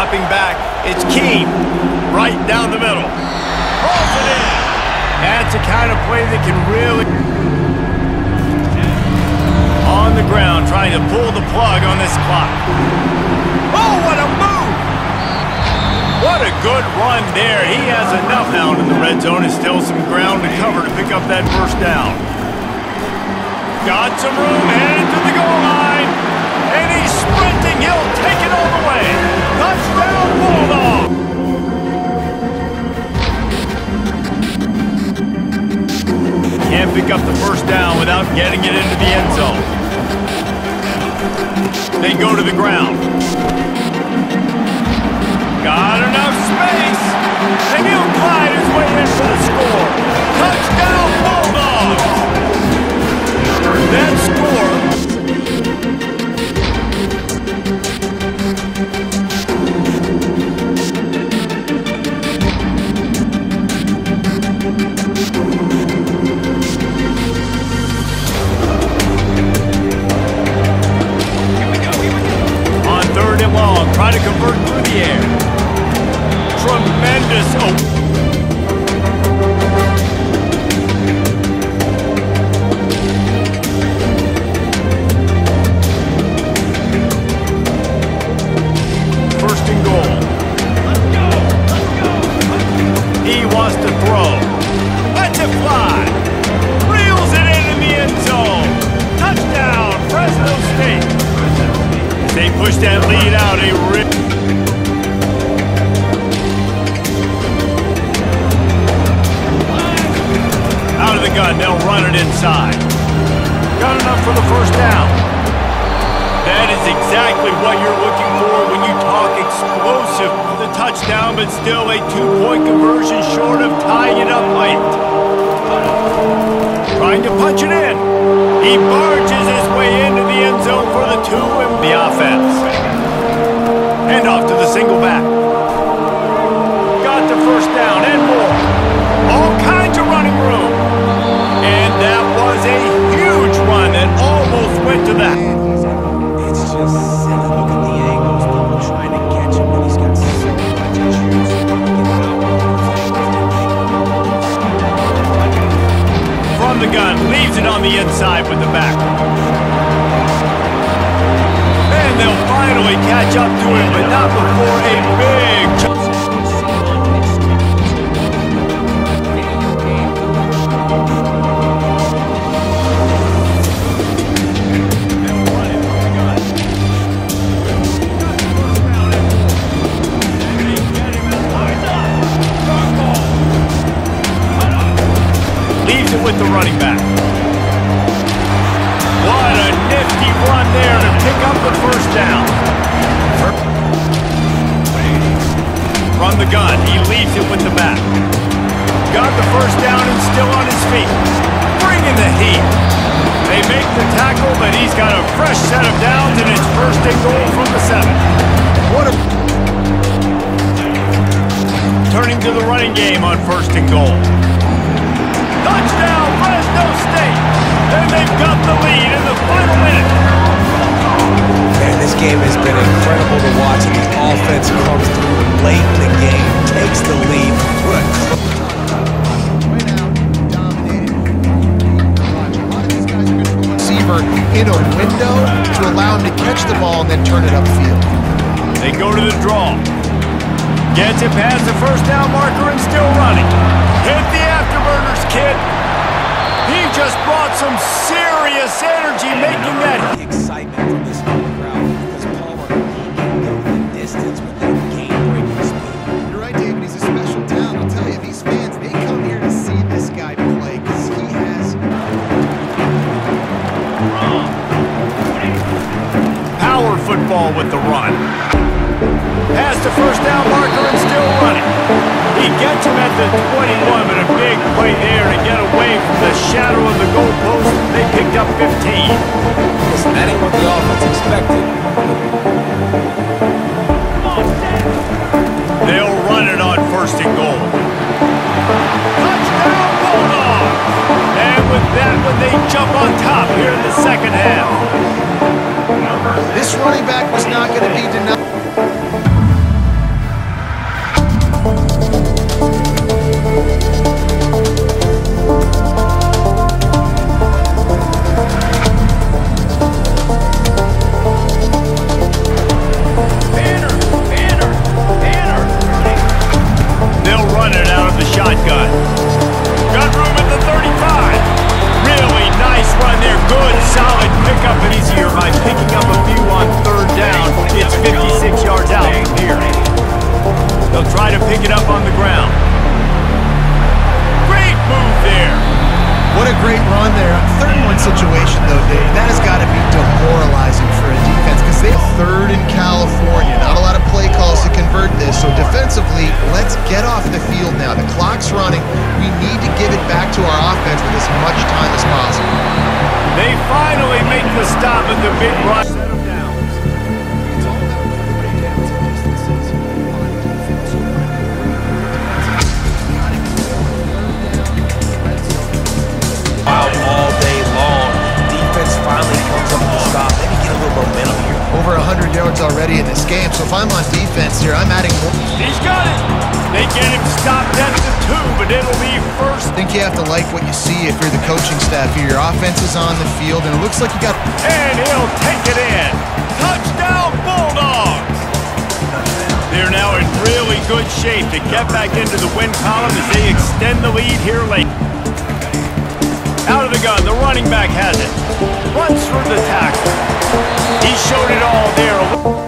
Dropping back, it's Key Right down the middle. Rolls it in. That's a kind of play that can really... On the ground, trying to pull the plug on this clock. Oh, what a move! What a good run there. He has enough out in the red zone and still some ground to cover to pick up that first down. Got some room, headed to the goal line. And he's sprinting. He'll take it all the way. Can't pick up the first down without getting it into the end zone. They go to the ground. Got enough space. And he'll glide his way in for the score. Touchdown, gun, they'll run it inside. Got enough for the first down. That is exactly what you're looking for when you talk explosive. The touchdown, but still a two-point conversion short of tying it up late. Trying to punch it in. He barges his way into the end zone for the two and the offense. And off to the single back. On the inside with the back. And they'll finally catch up to him, but not before a big it with the running back. The gun, he leaves it with the back. Got the first down and still on his feet. Bringing the heat. They make the tackle, but he's got a fresh set of downs, and it's first and goal from the seven. What a... Turning to the running game on first and goal. Touchdown, Fresno State! And they've got the lead in the final minute. Man, this game has been incredible to watch. And the offense comes through late in the game, takes the lead. What a Way down, dominated. Watch, a lot of these guys are going to go receiver in a window to allow him to catch the ball and then turn it upfield. They go to the draw. Gets it past the first down marker and still running. Hit the afterburners, kid. He just brought some serious energy making that The 21, but a big play there to get away from the shadow of the goalpost. They picked up 15. Listen, that ain't what the offense expected. They'll run it on first and goal. Touchdown Bulldogs! And with that one, they jump on top here in the second half. This running back was not going to be denied. with the big right. over 100 yards already in this game, so if I'm on defense here, I'm adding more. He's got it. They get him stopped at the two, but it'll be first. I think you have to like what you see if you're the coaching staff here. Your offense is on the field, and it looks like you got... And he'll take it in. Touchdown, Bulldogs. They're now in really good shape to get back into the win column as they extend the lead here late. Out of the gun, the running back has it. Runs through the tackle. He showed it all there.